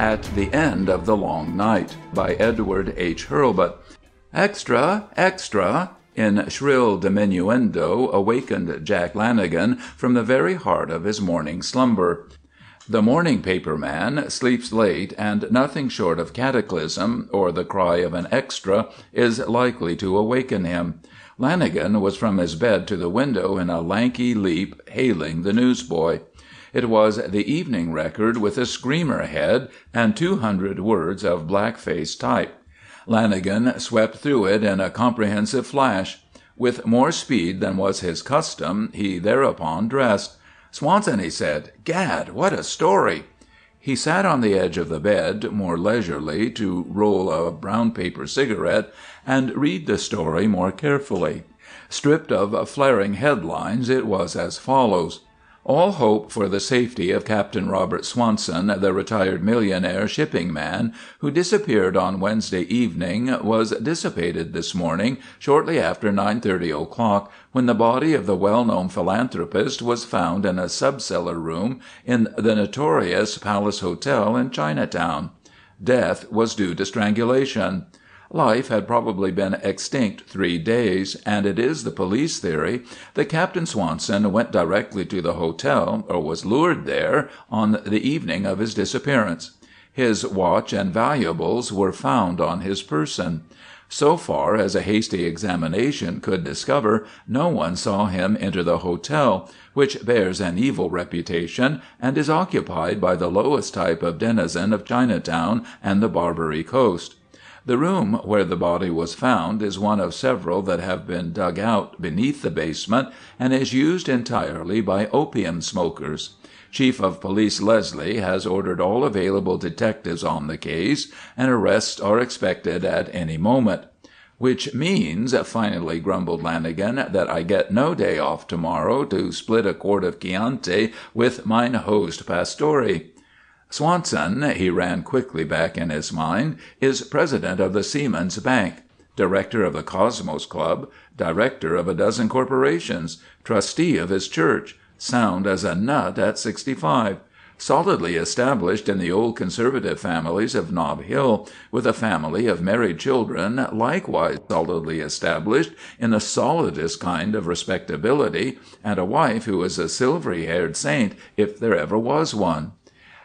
AT THE END OF THE LONG NIGHT by Edward H. Hurlbut "Extra! Extra!" in shrill diminuendo awakened Jack Lanagan from the very heart of his morning slumber. The morning paper man sleeps late and nothing short of cataclysm or the cry of an "extra" is likely to awaken him. Lanagan was from his bed to the window in a lanky leap hailing the newsboy. It was the Evening Record with a screamer head and two hundred words of black face type. Lanagan swept through it in a comprehensive flash. With more speed than was his custom he thereupon dressed. "Swanson," he said. "Gad! what a story!" He sat on the edge of the bed, more leisurely to roll a brown paper cigarette and read the story more carefully. Stripped of flaring headlines, it was as follows: All hope for the safety of Captain Robert Swanson, the retired millionaire shipping man, who disappeared on Wednesday evening, was dissipated this morning shortly after 9:30 o'clock, when the body of the well known philanthropist was found in a sub cellar room in the notorious Palace Hotel in Chinatown. Death was due to strangulation. Life had probably been extinct three days, and it is the police theory that Captain Swanson went directly to the hotel, or was lured there, on the evening of his disappearance. His watch and valuables were found on his person. So far as a hasty examination could discover, no one saw him enter the hotel, which bears an evil reputation and is occupied by the lowest type of denizen of Chinatown and the Barbary Coast. The room where the body was found is one of several that have been dug out beneath the basement and is used entirely by opium smokers. Chief of Police Leslie has ordered all available detectives on the case, and arrests are expected at any moment. "Which means," finally grumbled Lanagan, "that I get no day off to morrow to split a quart of Chianti with mine host Pastori. Swanson," he ran quickly back in his mind, "is president of the Seamen's Bank, director of the Cosmos Club, director of a dozen corporations, trustee of his church, sound as a nut at sixty five, solidly established in the old conservative families of Nob Hill, with a family of married children likewise solidly established in the solidest kind of respectability, and a wife who is a silvery haired saint if there ever was one.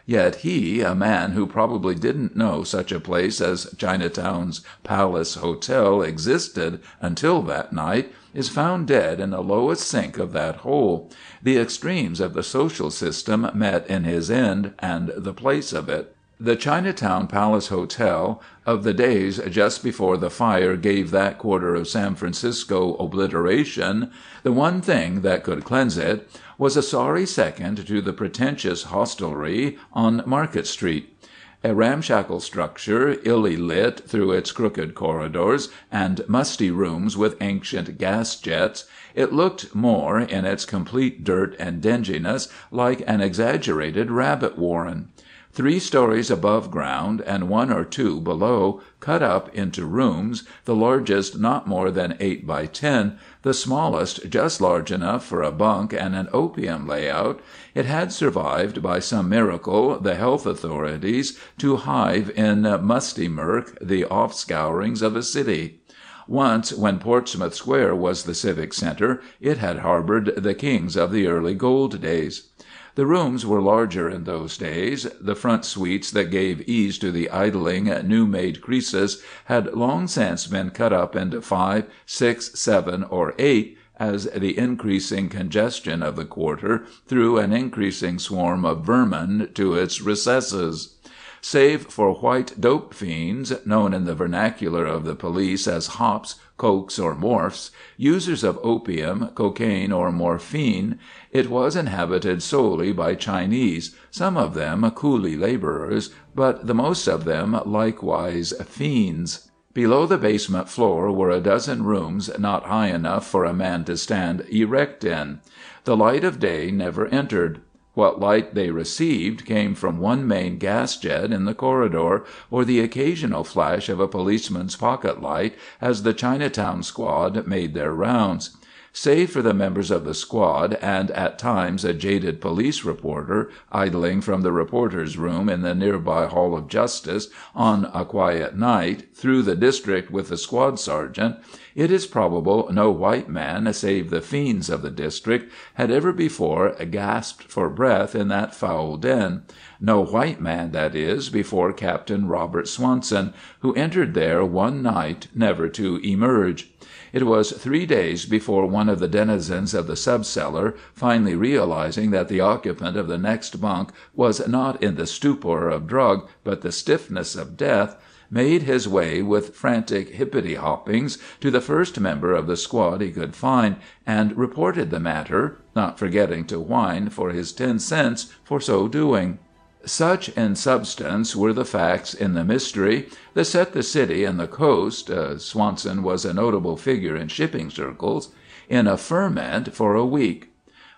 Yet he, a man who probably didn't know such a place as Chinatown's Palace Hotel existed until that night, is found dead in the lowest sink of that hole. The extremes of the social system met in his end and the place of it. The Chinatown Palace Hotel of the days just before the fire gave that quarter of San Francisco obliteration, the one thing that could cleanse it, was a sorry second to the pretentious hostelry on Market Street. A ramshackle structure, illy lit through its crooked corridors and musty rooms with ancient gas jets, it looked more, in its complete dirt and dinginess, like an exaggerated rabbit warren. Three stories above ground and one or two below, cut up into rooms, the largest not more than eight by ten, the smallest just large enough for a bunk and an opium layout, it had survived by some miracle the health authorities to hive in musty murk the offscourings of a city. Once, when Portsmouth Square was the civic centre, it had harboured the kings of the early gold days. The rooms were larger in those days. The front suites that gave ease to the idling, new made Croesus had long since been cut up into five, six, seven, or eight, as the increasing congestion of the quarter threw an increasing swarm of vermin to its recesses. Save for white dope fiends, known in the vernacular of the police as hops, cokes, or morphs, users of opium, cocaine, or morphine, it was inhabited solely by Chinese, some of them coolie labourers, but the most of them likewise fiends. Below the basement floor were a dozen rooms not high enough for a man to stand erect in. The light of day never entered. What light they received came from one main gas jet in the corridor, or the occasional flash of a policeman's pocket light as the Chinatown squad made their rounds. Save for the members of the squad and at times a jaded police reporter, idling from the reporters' room in the nearby Hall of Justice on a quiet night, through the district with the squad sergeant, it is probable no white man, save the fiends of the district, had ever before gasped for breath in that foul den no white man, that is, before Captain Robert Swanson, who entered there one night never to emerge. It was three days before one of the denizens of the subcellar, finally realizing that the occupant of the next bunk was not in the stupor of drug but the stiffness of death, made his way with frantic hippity hoppings to the first member of the squad he could find, and reported the matter, not forgetting to whine for his ten cents for so doing. Such in substance were the facts in the mystery that set the city and the coast uh, Swanson was a notable figure in shipping circles in a ferment for a week.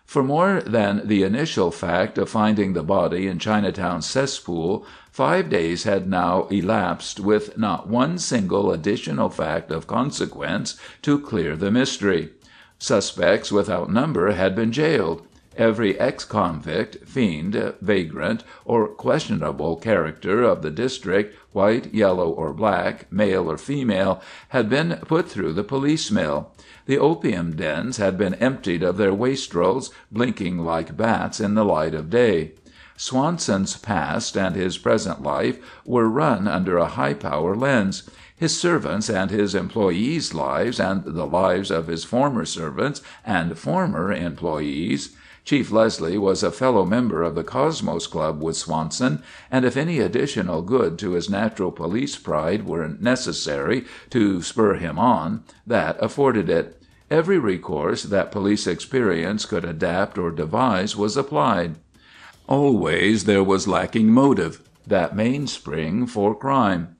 For more than the initial fact of finding the body in Chinatown's cesspool, five days had now elapsed with not one single additional fact of consequence to clear the mystery. Suspects without number had been jailed. Every ex convict, fiend, vagrant, or questionable character of the district, white, yellow, or black, male or female, had been put through the police mill. The opium dens had been emptied of their wastrels, blinking like bats in the light of day. Swanson's past and his present life were run under a high power lens. His servants' and his employees' lives and the lives of his former servants and former employees Chief Leslie was a fellow member of the Cosmos Club with Swanson, and if any additional good to his natural police pride were necessary to spur him on, that afforded it. Every recourse that police experience could adapt or devise was applied. Always there was lacking motive that mainspring for crime.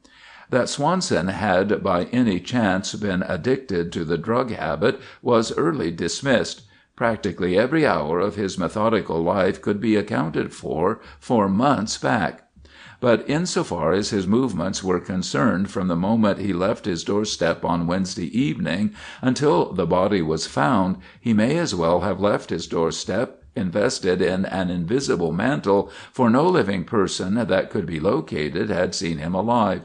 That Swanson had by any chance been addicted to the drug habit was early dismissed. Practically every hour of his methodical life could be accounted for for months back. But in so far as his movements were concerned from the moment he left his doorstep on Wednesday evening until the body was found, he may as well have left his doorstep invested in an invisible mantle, for no living person that could be located had seen him alive.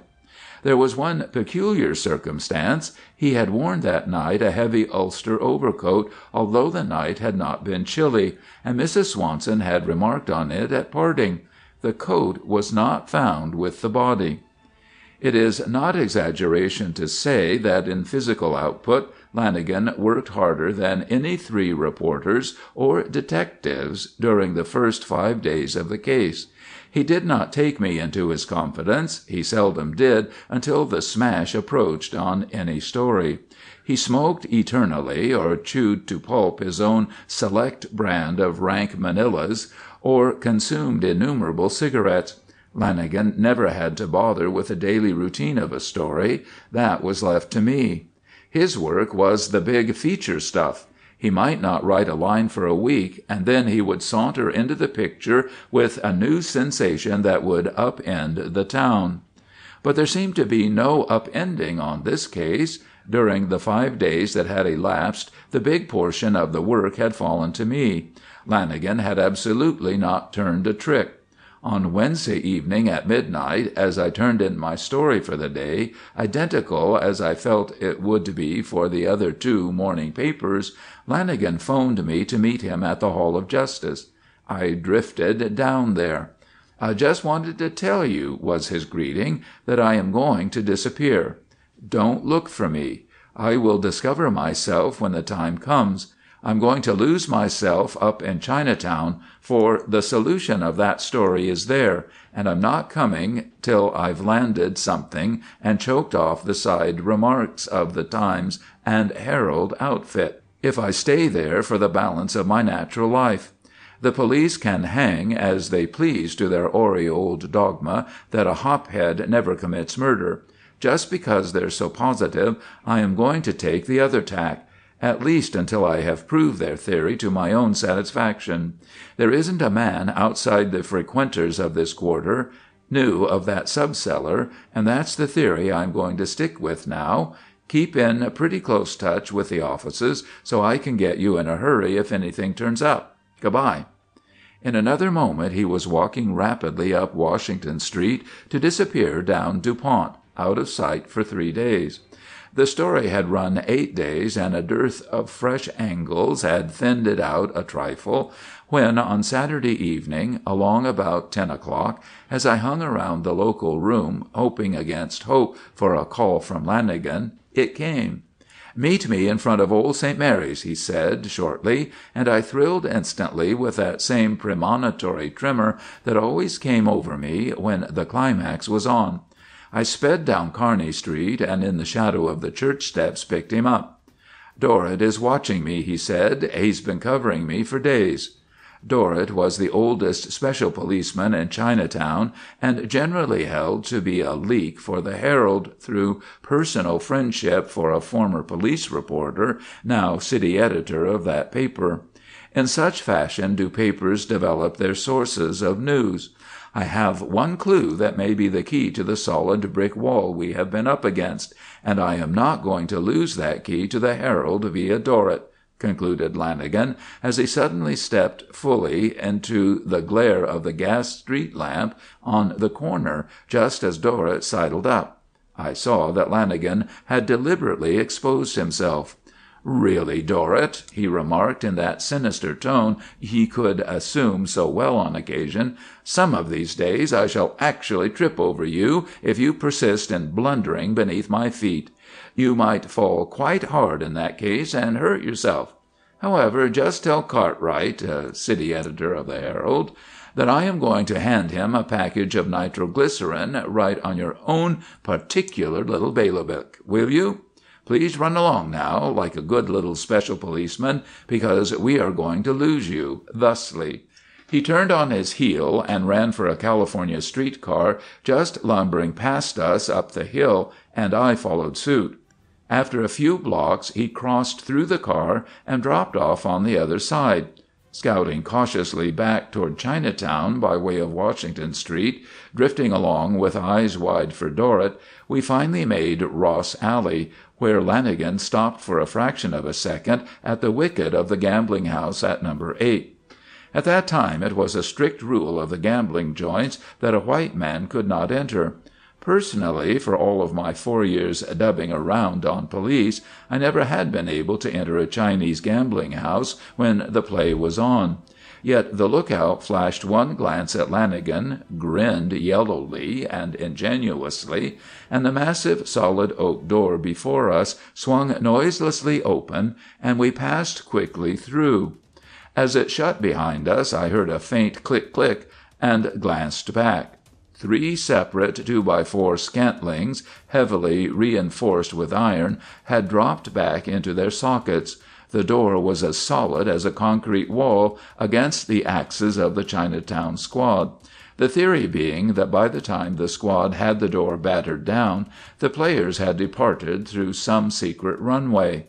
There was one peculiar circumstance. He had worn that night a heavy ulster overcoat, although the night had not been chilly, and Mrs. Swanson had remarked on it at parting. The coat was not found with the body. It is not exaggeration to say that in physical output Lanagan worked harder than any three reporters or detectives during the first five days of the case. He did not take me into his confidence he seldom did until the smash approached on any story. He smoked eternally, or chewed to pulp his own select brand of rank Manilas, or consumed innumerable cigarettes. Lanagan never had to bother with the daily routine of a story; that was left to me. His work was the big "feature" stuff. He might not write a line for a week, and then he would saunter into the picture with a new sensation that would up end the town. But there seemed to be no up ending on this case. During the five days that had elapsed the big portion of the work had fallen to me. Lanagan had absolutely not turned a trick. On Wednesday evening at midnight, as I turned in my story for the day, identical as I felt it would be for the other two morning papers, Lanagan 'phoned me to meet him at the Hall of Justice. I drifted down there. "I just wanted to tell you," was his greeting, "that I am going to disappear. Don't look for me. I will discover myself when the time comes. I'm going to lose myself up in Chinatown, for the solution of that story is there, and I'm not coming till I've landed something and choked off the side remarks of the Times and Herald outfit, if I stay there for the balance of my natural life. The police can hang as they please to their hoary old dogma that a hophead never commits murder. Just because they're so positive, I am going to take the other tack at least until I have proved their theory to my own satisfaction. There isn't a man outside the frequenters of this quarter knew of that subcellar, and that's the theory I'm going to stick with now. Keep in pretty close touch with the offices so I can get you in a hurry if anything turns up. Good bye." In another moment he was walking rapidly up Washington Street to disappear down Dupont, out of sight for three days. The story had run eight days and a dearth of fresh angles had thinned it out a trifle, when on Saturday evening, along about ten o'clock, as I hung around the local room, hoping against hope for a call from Lanagan, it came. "Meet me in front of old St. Mary's," he said, shortly, and I thrilled instantly with that same premonitory tremor that always came over me when the climax was on. I sped down Kearny Street, and in the shadow of the church steps picked him up. "Dorrett is watching me," he said. "He's been covering me for days." Dorrett was the oldest special policeman in Chinatown, and generally held to be a leak for the Herald through personal friendship for a former police reporter, now city editor of that paper. In such fashion do papers develop their sources of news. I have one clue that may be the key to the solid brick wall we have been up against, and I am not going to lose that key to the Herald via Dorrett," concluded Lanagan, as he suddenly stepped fully into the glare of the gas street lamp on the corner just as Dorrett sidled up. I saw that Lanagan had deliberately exposed himself. "Really, Dorrett," he remarked in that sinister tone he could assume so well on occasion, "some of these days I shall actually trip over you if you persist in blundering beneath my feet. You might fall quite hard in that case and hurt yourself. However, just tell Cartwright (city editor of the Herald) that I am going to hand him a package of nitroglycerine right on your own particular little bailiwick, will you? Please run along now, like a good little special policeman, because we are going to lose you thusly." He turned on his heel and ran for a California street car just lumbering past us up the hill, and I followed suit. After a few blocks he crossed through the car and dropped off on the other side. Scouting cautiously back toward Chinatown by way of Washington Street, drifting along with eyes wide for Dorrett, we finally made Ross Alley, where Lanagan stopped for a fraction of a second at the wicket of the gambling house at No. 8. At that time it was a strict rule of the gambling joints that a white man could not enter. Personally, for all of my four years' "dubbing around" on police, I never had been able to enter a Chinese gambling house when the play was on. Yet the lookout flashed one glance at Lanagan, grinned yellowly and ingenuously, and the massive solid oak door before us swung noiselessly open and we passed quickly through. As it shut behind us I heard a faint click click and glanced back. Three separate two by four scantlings, heavily reinforced with iron, had dropped back into their sockets. The door was as solid as a concrete wall against the axes of the Chinatown squad; the theory being that by the time the squad had the door battered down, the players had departed through some secret runway.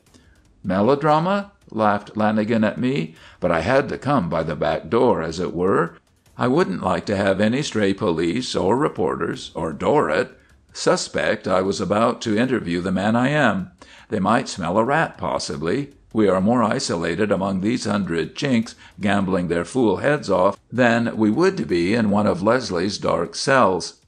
"Melodrama?" laughed Lanagan at me. "But I had to come by the back door, as it were. I wouldn't like to have any stray police, or reporters, or Dorrett, suspect I was about to interview the man I am. They might smell a rat, possibly. We are more isolated among these hundred Chinks gambling their fool heads off than we would be in one of Leslie's dark cells."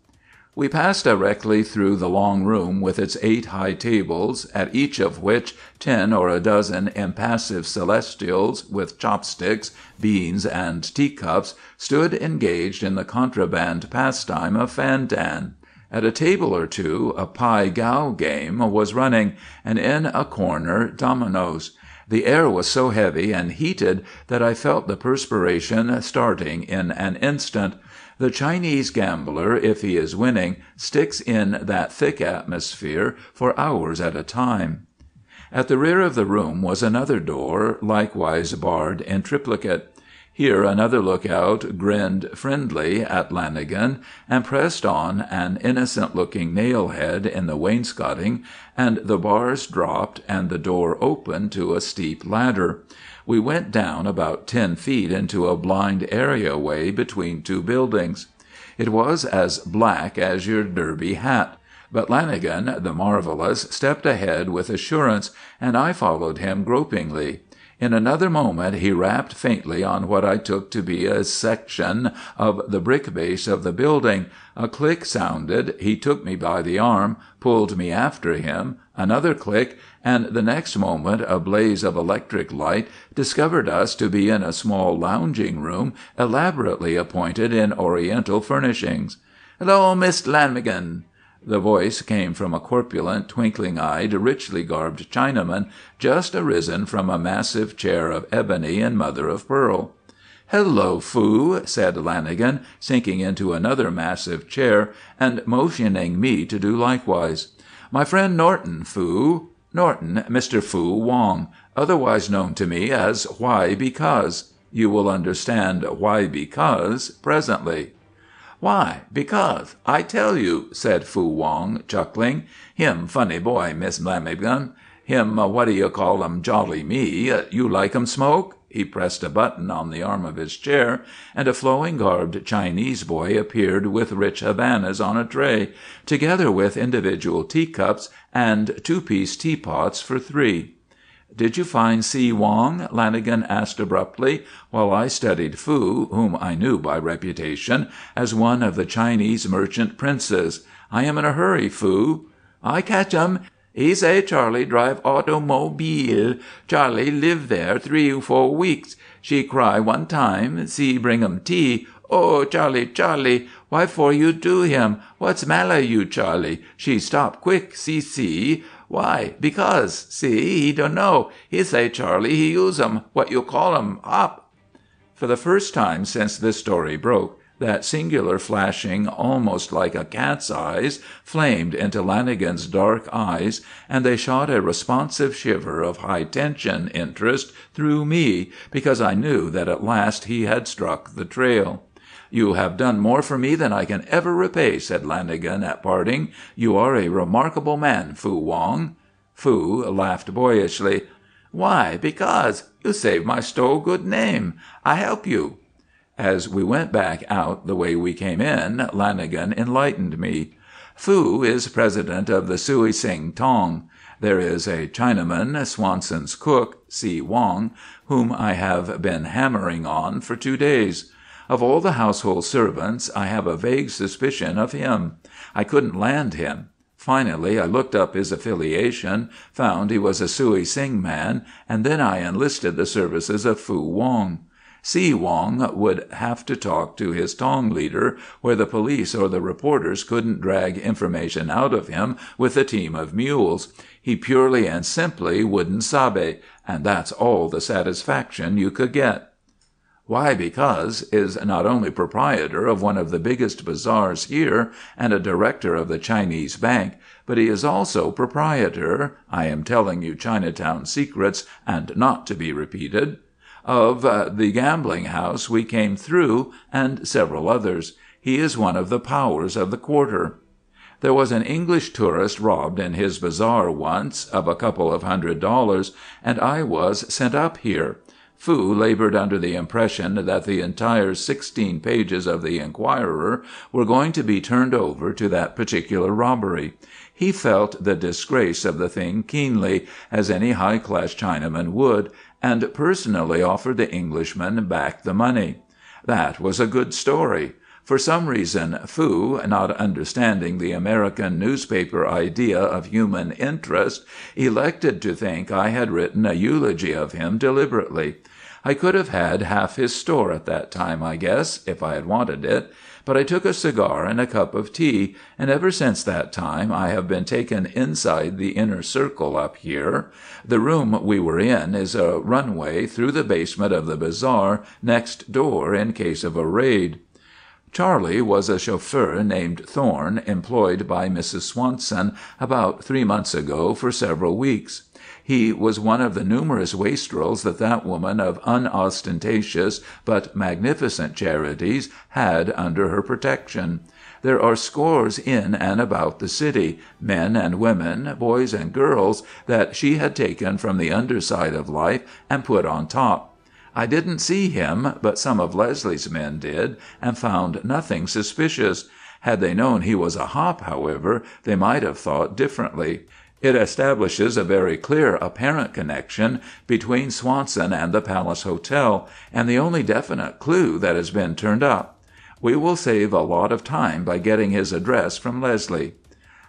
We passed directly through the long room with its eight high tables, at each of which ten or a dozen impassive Celestials with chopsticks, beans, and teacups stood engaged in the contraband pastime of fan tan. At a table or two a pai gow game was running, and in a corner dominoes. The air was so heavy and heated that I felt the perspiration starting in an instant. The Chinese gambler, if he is winning, sticks in that thick atmosphere for hours at a time. At the rear of the room was another door, likewise barred in triplicate. Here another lookout grinned friendly at Lanagan and pressed on an innocent looking nail head in the wainscoting, and the bars dropped and the door opened to a steep ladder. We went down about ten feet into a blind areaway between two buildings. It was as black as your derby hat. But Lanagan, the marvellous, stepped ahead with assurance, and I followed him gropingly. In another moment he rapped faintly on what I took to be a section of the brick base of the building, a click sounded, he took me by the arm, pulled me after him, another click, and the next moment a blaze of electric light discovered us to be in a small lounging room elaborately appointed in Oriental furnishings. "Hello, Miss Lanagan!" The voice came from a corpulent, twinkling eyed, richly garbed Chinaman just arisen from a massive chair of ebony and mother of pearl. "Hello, Fu," said Lanagan, sinking into another massive chair and motioning me to do likewise. "My friend Norton, Fu. Norton Mr. Fu Wong, otherwise known to me as Why Because. You will understand Why Because presently." "Why because, I tell you," said Fu Wong, chuckling. "Him funny boy, Miss Lanagan. Him what do you call um jolly me. You like um smoke?" He pressed a button on the arm of his chair, and a flowing garbed Chinese boy appeared with rich Havanas on a tray, together with individual teacups and two piece teapots for three. "Did you find See Wong?" Lanagan asked abruptly, while I studied Fu, whom I knew by reputation as one of the Chinese merchant princes. "I am in a hurry, Fu." "I catch um. He say Charley drive automobile. Charley live there three, four weeks. She cry one time. See bring um tea. Oh, Charley, Charley, why for you do him? What's mala you, Charley? She stop quick, see, see. Why? Because, see, he don't know. He say Charley he use um, what you call um, hop." For the first time since this story broke, that singular flashing, almost like a cat's eyes, flamed into Lanagan's dark eyes, and they shot a responsive shiver of high tension interest through me, because I knew that at last he had struck the trail. "You have done more for me than I can ever repay," said Lanagan at parting. "You are a remarkable man, Fu Wong." Fu laughed boyishly. "Why? Because. You save my stole good name. I help you." As we went back out the way we came in, Lanagan enlightened me. "Fu is president of the Suey Sing Tong. There is a Chinaman, Swanson's cook, See Wong, whom I have been hammering on for two days. Of all the household servants, I have a vague suspicion of him. I couldn't land him. Finally I looked up his affiliation, found he was a Suey Sing man, and then I enlisted the services of Fu Wong. See Wong would have to talk to his Tong leader, where the police or the reporters couldn't drag information out of him with a team of mules. He purely and simply wouldn't sabe, and that's all the satisfaction you could get. Why Because is not only proprietor of one of the biggest bazaars here and a director of the Chinese Bank, but he is also proprietor I am telling you Chinatown secrets and not to be repeated of uh, the gambling house we came through, and several others. He is one of the powers of the quarter. There was an English tourist robbed in his bazaar once, of a couple of hundred dollars, and I was sent up here. Fu labored under the impression that the entire sixteen pages of the Enquirer were going to be turned over to that particular robbery. He felt the disgrace of the thing keenly, as any high class Chinaman would, and personally offered the Englishman back the money. That was a good story. For some reason Fu, not understanding the American newspaper idea of human interest, elected to think I had written a eulogy of him deliberately. I could have had half his store at that time, I guess, if I had wanted it; but I took a cigar and a cup of tea, and ever since that time I have been taken inside the inner circle up here. The room we were in is a runway through the basement of the bazaar next door in case of a raid. Charley was a chauffeur named Thorne, employed by Mrs. Swanson about three months ago for several weeks. He was one of the numerous wastrels that that woman of unostentatious but magnificent charities had under her protection. There are scores in and about the city, men and women, boys and girls, that she had taken from the underside of life and put on top. I didn't see him, but some of Leslie's men did, and found nothing suspicious. Had they known he was a hop, however, they might have thought differently. It establishes a very clear apparent connection between Swanson and the Palace Hotel, and the only definite clue that has been turned up. We will save a lot of time by getting his address from Leslie."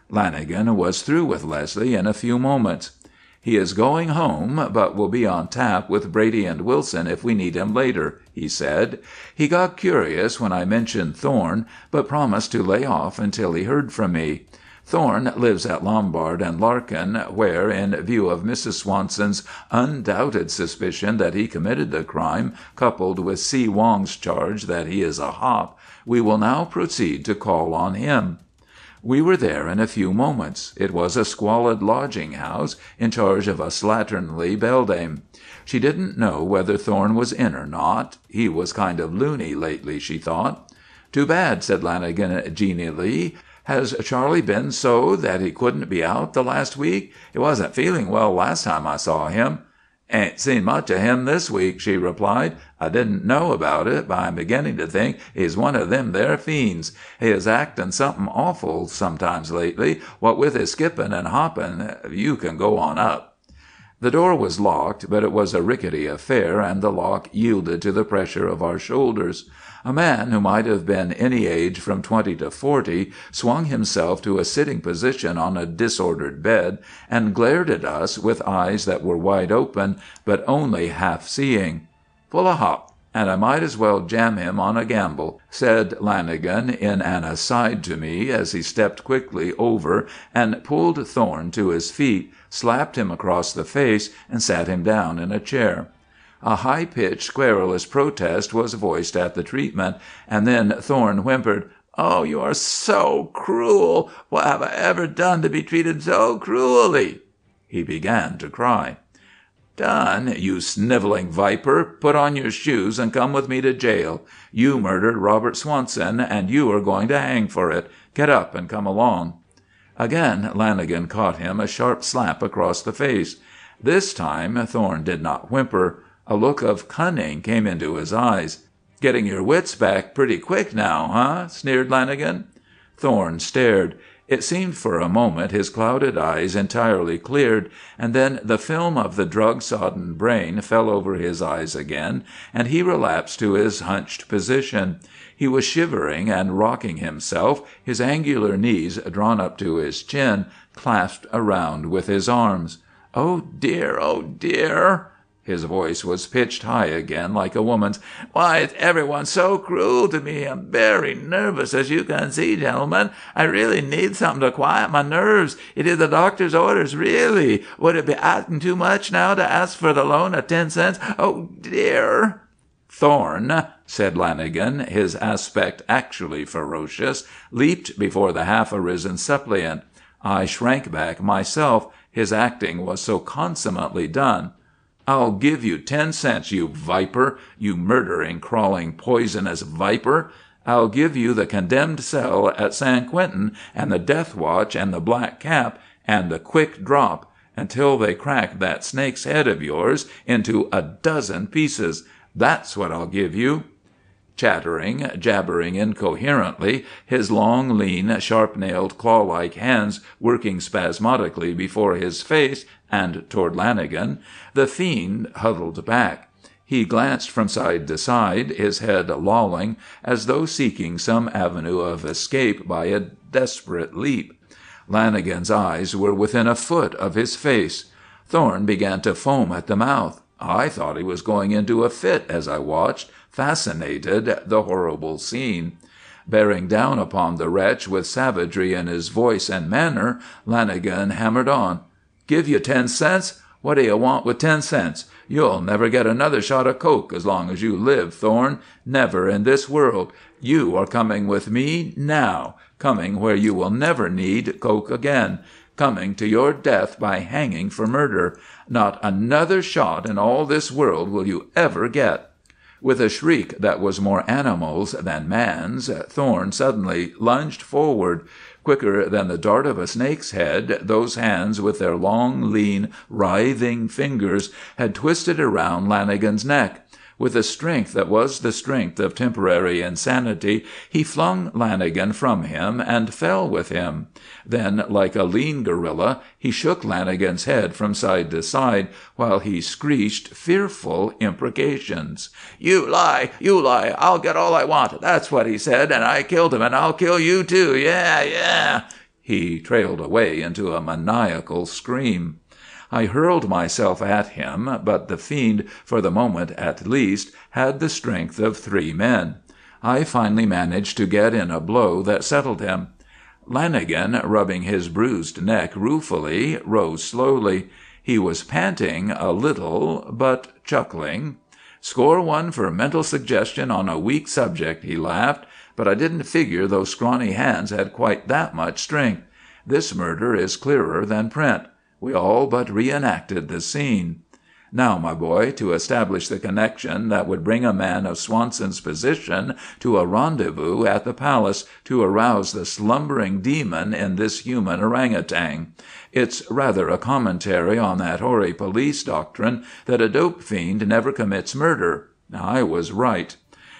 Lanagan was through with Leslie in a few moments. "He is going home, but will be on tap with Brady and Wilson if we need him later," he said. "He got curious when I mentioned Thorne, but promised to lay off until he heard from me. Thorne lives at Lombard and Larkin, where, in view of Mrs. Swanson's undoubted suspicion that he committed the crime, coupled with See Wong's charge that he is a hop, we will now proceed to call on him." We were there in a few moments. It was a squalid lodging house, in charge of a slatternly beldame. She didn't know whether Thorne was in or not. He was kind of loony lately, she thought. "Too bad," said Lanagan genially. Has Charley been so that he couldn't be out the last week? He wasn't feeling well last time I saw him." "Ain't seen much of him this week," she replied. "I didn't know about it, but I'm beginning to think he's one of them there fiends. He is actin' something awful sometimes lately, what with his skippin' and hoppin'. You can go on up." The door was locked, but it was a rickety affair, and the lock yielded to the pressure of our shoulders. A man who might have been any age from twenty to forty swung himself to a sitting position on a disordered bed, and glared at us with eyes that were wide open, but only half seeing. "Full of hop, and I might as well jam him on a gamble," said Lanagan in an aside to me as he stepped quickly over and pulled Thorne to his feet, slapped him across the face, and sat him down in a chair. A high pitched, querulous protest was voiced at the treatment, and then Thorne whimpered: "Oh, you are so cruel! What have I ever done to be treated so cruelly?" He began to cry. "Done? You snivelling viper! Put on your shoes and come with me to jail. You murdered Robert Swanson, and you are going to hang for it. Get up and come along." Again Lanagan caught him a sharp slap across the face. This time Thorne did not whimper. A look of cunning came into his eyes. "Getting your wits back pretty quick now, huh?" sneered Lanagan. Thorne stared. It seemed for a moment his clouded eyes entirely cleared, and then the film of the drug sodden brain fell over his eyes again, and he relapsed to his hunched position. He was shivering and rocking himself, his angular knees, drawn up to his chin, clasped around with his arms. "Oh, dear! Oh, dear!" His voice was pitched high again, like a woman's. "Why is every one so cruel to me? I'm very nervous, as you can see, gentlemen. I really need something to quiet my nerves. It is the doctor's orders, really. Would it be asking too much now to ask for the loan of ten cents? Oh, dear!" "Thorne," said Lanagan, his aspect actually ferocious, leaped before the half arisen suppliant. I shrank back myself, his acting was so consummately done. "I'll give you ten cents, you viper! You murdering, crawling, poisonous viper! I'll give you the condemned cell at San Quentin, and the death watch, and the black cap, and the quick drop, until they crack that snake's head of yours into a dozen pieces. That's what I'll give you!" Chattering, jabbering incoherently, his long, lean, sharp nailed, claw like hands working spasmodically before his face and toward Lanagan, the fiend huddled back. He glanced from side to side, his head lolling, as though seeking some avenue of escape by a desperate leap. Lanagan's eyes were within a foot of his face. Thorne began to foam at the mouth. I thought he was going into a fit as I watched, fascinated, the horrible scene. Bearing down upon the wretch with savagery in his voice and manner, Lanagan hammered on. "Give you ten cents? What do you want with ten cents? You'll never get another shot of coke as long as you live, Thorne. Never in this world. You are coming with me now coming where you will never need coke again coming to your death by hanging for murder. Not another shot in all this world will you ever get." With a shriek that was more animal's than man's, Thorne suddenly lunged forward. Quicker than the dart of a snake's head, those hands with their long, lean, writhing fingers had twisted around Lanagan's neck. With a strength that was the strength of temporary insanity, he flung Lanagan from him and fell with him. Then, like a lean gorilla, he shook Lanagan's head from side to side while he screeched fearful imprecations. "You lie! You lie! I'll get all I want! That's what he said, and I killed him, and I'll kill you, too! Yeah! Yeah!" He trailed away into a maniacal scream. I hurled myself at him, but the fiend, for the moment at least, had the strength of three men. I finally managed to get in a blow that settled him. Lanagan, rubbing his bruised neck ruefully, rose slowly. He was panting a little, but chuckling. "Score one for mental suggestion on a weak subject," he laughed. "But I didn't figure those scrawny hands had quite that much strength. This murder is clearer than print. We all but re enacted the scene. Now, my boy, to establish the connection that would bring a man of Swanson's position to a rendezvous at the Palace, to arouse the slumbering demon in this human orang outang. It's rather a commentary on that hoary police doctrine that a dope fiend never commits murder. I was right.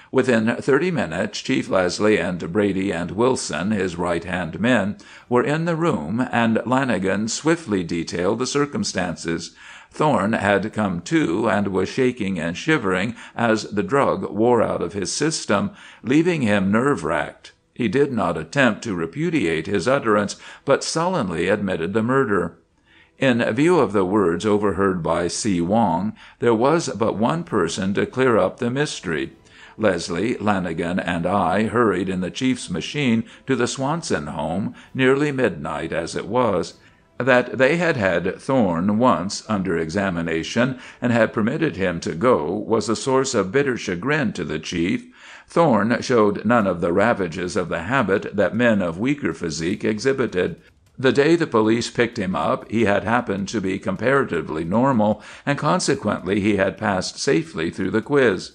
Within thirty minutes Chief Leslie and Brady and Wilson, his right hand men, were in the room, and Lanagan swiftly detailed the circumstances. Thorne had come to, and was shaking and shivering as the drug wore out of his system, leaving him nerve racked. He did not attempt to repudiate his utterance, but sullenly admitted the murder. In view of the words overheard by See Wong, there was but one person to clear up the mystery. Leslie, Lanagan, and I hurried in the chief's machine to the Swanson home, nearly midnight as it was. That they had had Thorne once under examination and had permitted him to go was a source of bitter chagrin to the chief. Thorne showed none of the ravages of the habit that men of weaker physique exhibited. The day the police picked him up he had happened to be comparatively normal, and consequently he had passed safely through the quiz.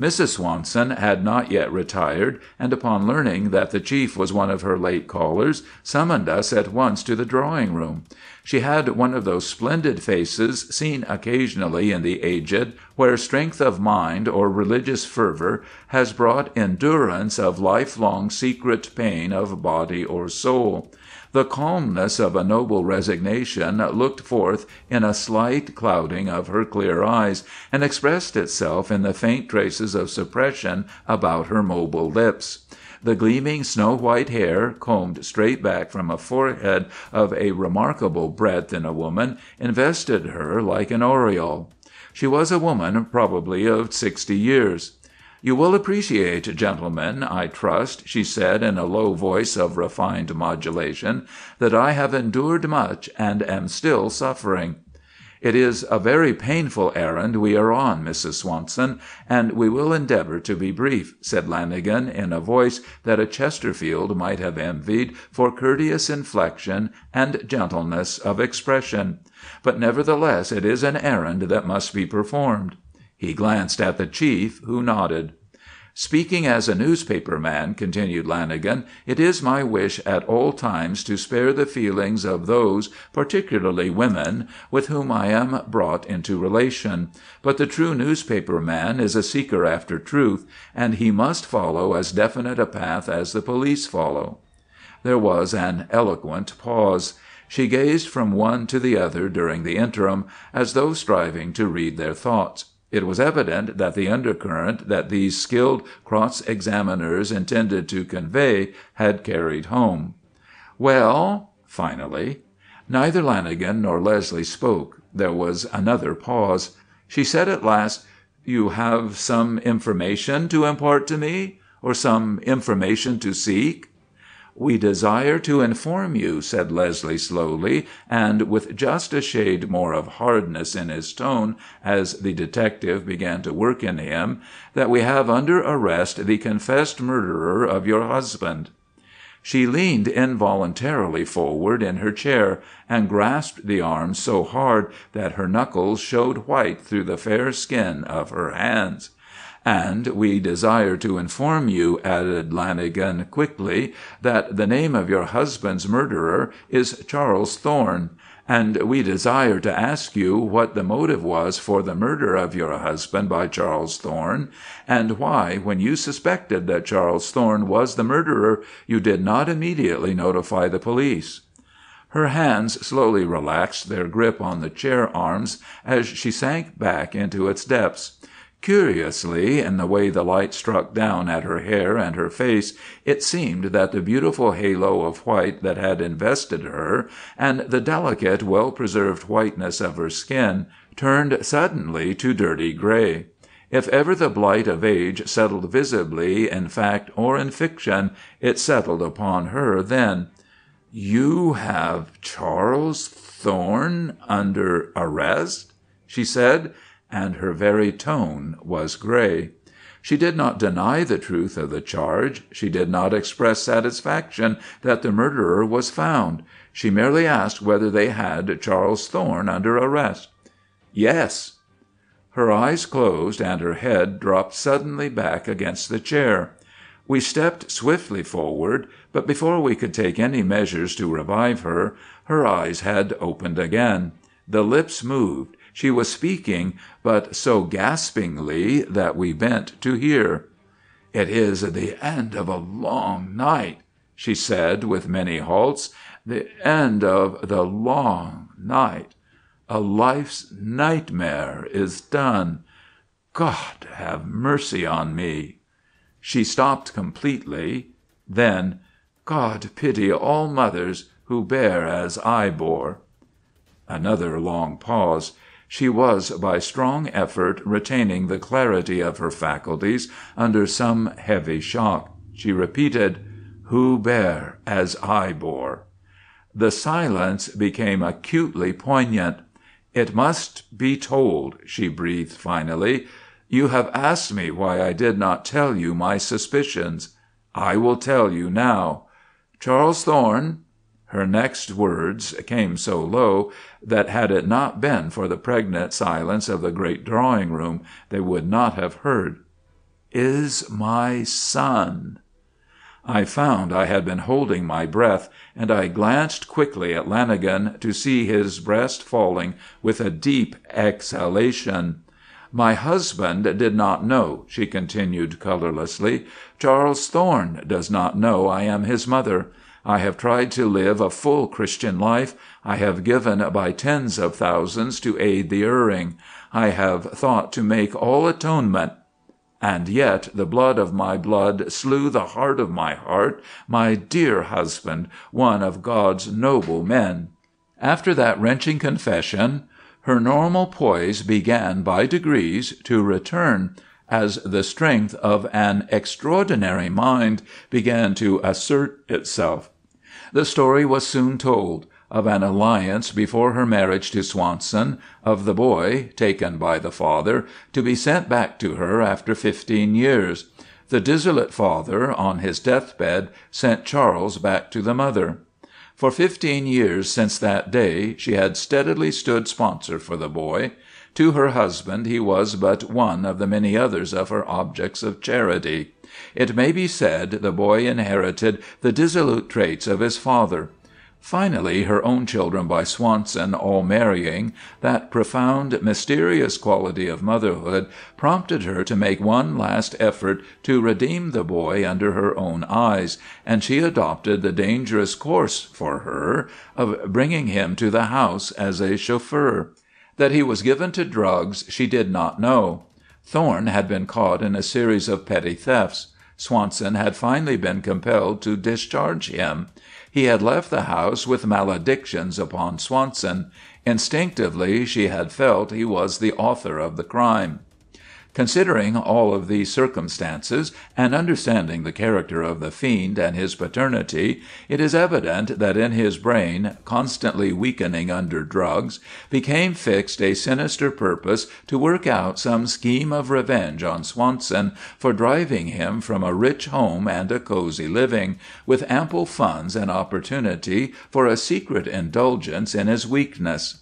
Mrs. Swanson had not yet retired, and upon learning that the chief was one of her late callers, summoned us at once to the drawing room. She had one of those splendid faces seen occasionally in the aged, where strength of mind or religious fervor has brought endurance of lifelong secret pain of body or soul. The calmness of a noble resignation looked forth in a slight clouding of her clear eyes, and expressed itself in the faint traces of suppression about her mobile lips. The gleaming snow white hair, combed straight back from a forehead of a remarkable breadth in a woman, invested her like an aureole. She was a woman probably of sixty years. "You will appreciate, gentlemen, I trust," she said in a low voice of refined modulation, "that I have endured much and am still suffering." "It is a very painful errand we are on, Mrs. Swanson, and we will endeavor to be brief," said Lanagan in a voice that a Chesterfield might have envied for courteous inflection and gentleness of expression. "But nevertheless it is an errand that must be performed." He glanced at the chief, who nodded. "Speaking as a newspaper man," continued Lanagan, "it is my wish at all times to spare the feelings of those, particularly women, with whom I am brought into relation. But the true newspaper man is a seeker after truth, and he must follow as definite a path as the police follow." There was an eloquent pause. She gazed from one to the other during the interim, as though striving to read their thoughts. It was evident that the undercurrent that these skilled cross examiners intended to convey had carried home. "Well?" finally. Neither Lanagan nor Leslie spoke. There was another pause. She said at last: "You have some information to impart to me? Or some information to seek?" "We desire to inform you," said Leslie slowly, and with just a shade more of hardness in his tone as the detective began to work in him, "that we have under arrest the confessed murderer of your husband." She leaned involuntarily forward in her chair, and grasped the arms so hard that her knuckles showed white through the fair skin of her hands. "And we desire to inform you," added Lanagan quickly, "that the name of your husband's murderer is Charles Thorne. and we desire to ask you what the motive was for the murder of your husband by Charles Thorne, and why, when you suspected that Charles Thorne was the murderer, you did not immediately notify the police." Her hands slowly relaxed their grip on the chair arms as she sank back into its depths. Curiously, in the way the light struck down at her hair and her face, it seemed that the beautiful halo of white that had invested her, and the delicate, well preserved whiteness of her skin, turned suddenly to dirty gray. If ever the blight of age settled visibly in fact or in fiction, it settled upon her then. "You have Charles Thorne under arrest?" she said, and her very tone was gray. She did not deny the truth of the charge; she did not express satisfaction that the murderer was found. She merely asked whether they had Charles Thorne under arrest. "Yes." Her eyes closed and her head dropped suddenly back against the chair. We stepped swiftly forward, but before we could take any measures to revive her, her eyes had opened again. The lips moved. She was speaking, but so gaspingly that we bent to hear. "It is the end of a long night," she said with many halts. "The end of the long night. A life's nightmare is done. God have mercy on me!" She stopped completely. Then, "God pity all mothers who bear as I bore." Another long pause. She was by strong effort retaining the clarity of her faculties under some heavy shock. She repeated, "Who bear as I bore." The silence became acutely poignant. "It must be told," she breathed finally. You have asked me why I did not tell you my suspicions. I will tell you now. Charles Thorne Her next words came so low that had it not been for the pregnant silence of the great drawing room they would not have heard "is my son." I found I had been holding my breath, and I glanced quickly at Lanagan to see his breast falling with a deep exhalation. "My husband did not know," she continued, colorlessly. "Charles Thorne does not know I am his mother. I have tried to live a full Christian life. I have given by tens of thousands to aid the erring. I have thought to make all atonement and yet the blood of my blood slew the heart of my heart, my dear husband, one of God's noble men." After that wrenching confession her normal poise began by degrees to return as the strength of an extraordinary mind began to assert itself. The story was soon told of an alliance before her marriage to Swanson, of the boy, taken by the father, to be sent back to her after fifteen years. The dissolute father, on his deathbed, sent Charles back to the mother. For fifteen years since that day she had steadily stood sponsor for the boy. To her husband he was but one of the many others of her objects of charity. It may be said the boy inherited the dissolute traits of his father. Finally, her own children by Swanson all marrying, that profound, mysterious quality of motherhood prompted her to make one last effort to redeem the boy under her own eyes, and she adopted the dangerous course, for her, of bringing him to the house as a chauffeur. That he was given to drugs she did not know. Thorne had been caught in a series of petty thefts. Swanson had finally been compelled to discharge him. He had left the house with maledictions upon Swanson. Instinctively she had felt he was the author of the crime. Considering all of these circumstances, and understanding the character of the fiend and his paternity, it is evident that in his brain, constantly weakening under drugs, became fixed a sinister purpose to work out some scheme of revenge on Swanson for driving him from a rich home and a cozy living, with ample funds and opportunity for a secret indulgence in his weakness.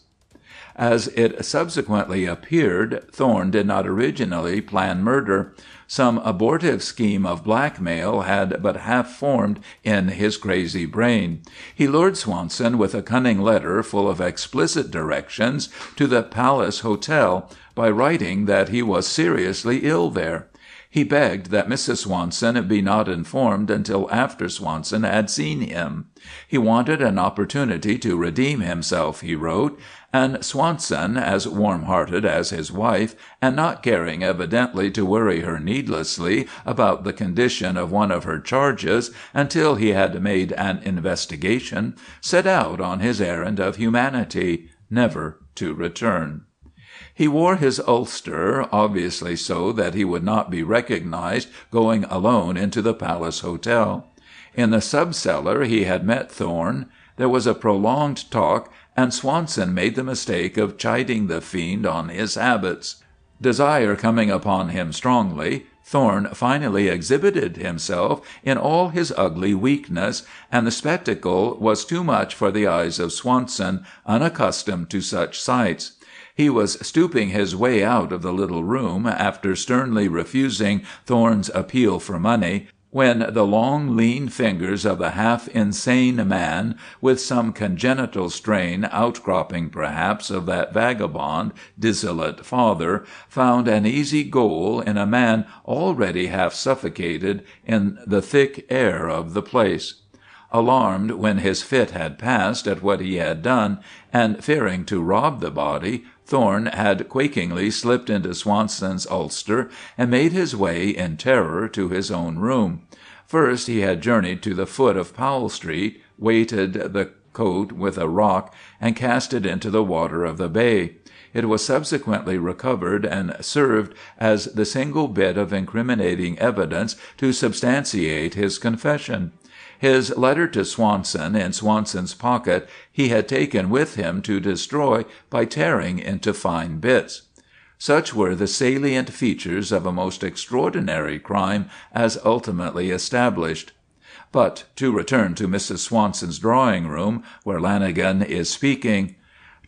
As it subsequently appeared, Thorne did not originally plan murder. Some abortive scheme of blackmail had but half formed in his crazy brain. He lured Swanson with a cunning letter full of explicit directions to the Palace Hotel, by writing that he was seriously ill there. He begged that Mrs. Swanson be not informed until after Swanson had seen him. He wanted an opportunity to redeem himself, he wrote; and Swanson, as warm hearted as his wife, and not caring evidently to worry her needlessly about the condition of one of her charges until he had made an investigation, set out on his errand of humanity, never to return. He wore his ulster, obviously so that he would not be recognized going alone into the Palace Hotel. In the sub cellar he had met Thorne. There was a prolonged talk, and Swanson made the mistake of chiding the fiend on his habits. Desire coming upon him strongly, Thorne finally exhibited himself in all his ugly weakness, and the spectacle was too much for the eyes of Swanson, unaccustomed to such sights. He was stooping his way out of the little room, after sternly refusing Thorne's appeal for money, when the long, lean fingers of the half insane man, with some congenital strain outcropping perhaps of that vagabond, dissolute father, found an easy goal in a man already half suffocated in the thick air of the place. Alarmed when his fit had passed at what he had done, and fearing to rob the body, Thorne had quakingly slipped into Swanson's ulster and made his way in terror to his own room. First he had journeyed to the foot of Powell Street, weighted the coat with a rock, and cast it into the water of the bay. It was subsequently recovered and served as the single bit of incriminating evidence to substantiate his confession. His letter to Swanson in Swanson's pocket he had taken with him to destroy by tearing into fine bits. Such were the salient features of a most extraordinary crime as ultimately established. But to return to Mrs. Swanson's drawing room, where Lanagan is speaking.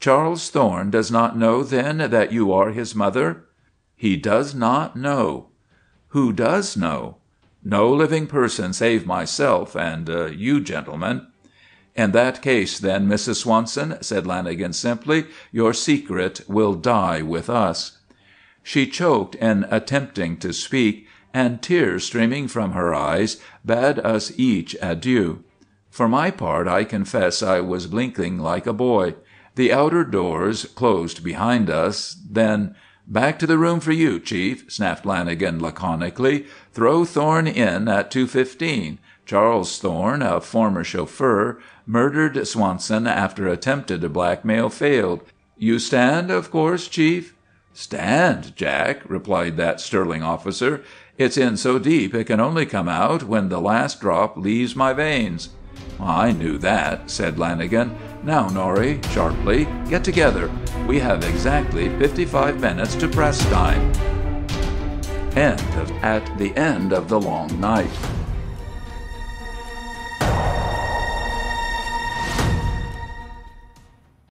"Charles Thorne does not know, then, that you are his mother?" "He does not know." "Who does know?" "No living person save myself and uh, you gentlemen." "In that case, then, Mrs. Swanson," said Lanagan simply, "your secret will die with us." She choked in attempting to speak, and tears streaming from her eyes bade us each adieu. For my part I confess I was blinking like a boy. The outer doors closed behind us. Then "Back to the room for you, Chief," snapped Lanagan laconically. "Throw Thorne in at two fifteen. Charles Thorne, a former chauffeur, murdered Swanson after attempted blackmail failed. You stand, of course, Chief?" "Stand, Jack!" replied that sterling officer. "It's in so deep it can only come out when the last drop leaves my veins." "I knew that," said Lanagan. "Now, Norrie," sharply, "get together. We have exactly fifty five minutes to press time." End of At the End of the Long Night.